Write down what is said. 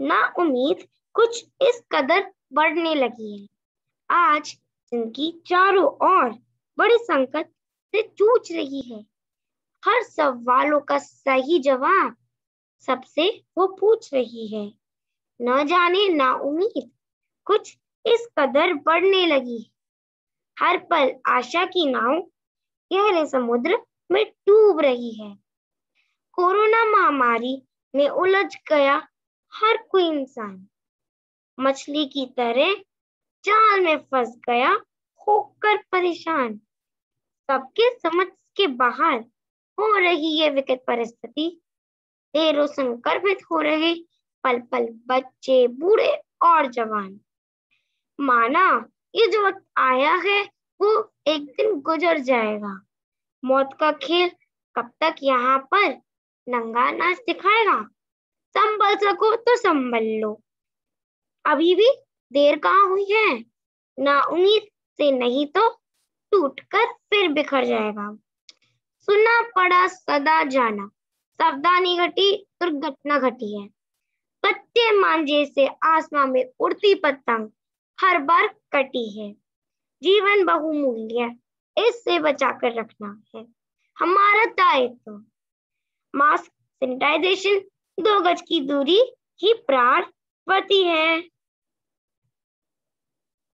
ना उम्मीद कुछ इस कदर बढ़ने लगी है। आज जिनकी चारों ओर बड़े संकट से जूझ रही है, हर सवालों का सही जवाब सबसे वो पूछ रही है। न जाने ना उम्मीद कुछ इस कदर बढ़ने लगी हर पल आशा की नाव गहरे समुद्र में डूब रही है। कोरोना महामारी में उलझ गया हर कोई इंसान मछली की तरह जाल में फंस गया होकर परेशान। सबके समझ के बाहर हो रही ये विकट परिस्थिति। ढेरों संक्रमित हो रहे पल पल बच्चे, बूढ़े और जवान। माना ये जो वक्त आया है, वो एक दिन गुजर जाएगा। मौत का खेल कब तक यहाँ पर नंगा नाच दिखाएगा? संभल सको तो संभल लो। अभी भी देर कहाँ हुई है? ना उम्मीद से नहीं तो टूटकर फिर बिखर जाएगा। सुना पड़ा, सदा जाना। सावधानी घटी, दुर्घटना घटी है। कच्चे मांझे से आसमां में उड़ती पतंग हर बार कटी है। जीवन बहुमूल्य इससे बचाकर रखना है। हमारा दायित्व। मास्क, सैनिटाइजेशन दो गज की दूरी ही प्राण है।